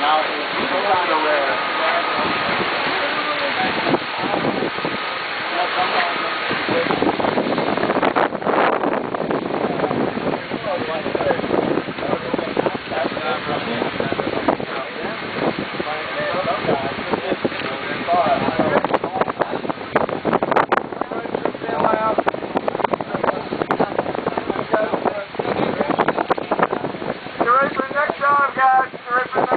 Now, for the next round, guys. Hurry for the